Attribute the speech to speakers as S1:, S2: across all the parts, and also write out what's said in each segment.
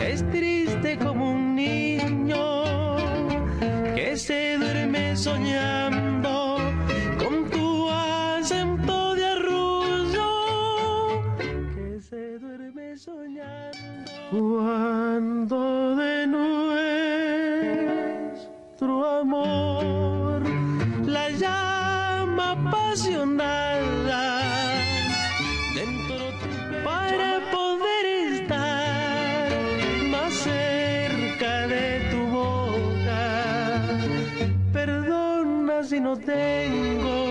S1: Es triste como un niño que se duerme soñando con tu acento de arrullo. Que se duerme soñando cuando de nuestro amor la llama apasionada si no tengo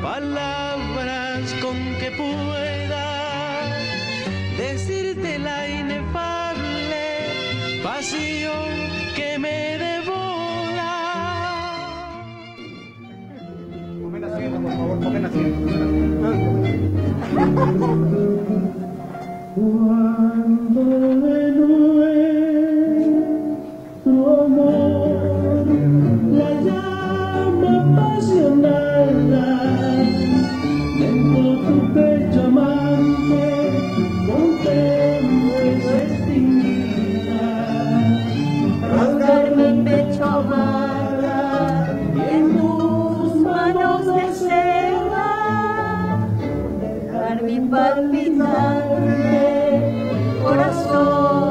S1: palabras con que pueda decirte la inefable pasión que me devora.
S2: Tomen asiento, por favor, tomen asiento.
S3: mi palpitante corazón.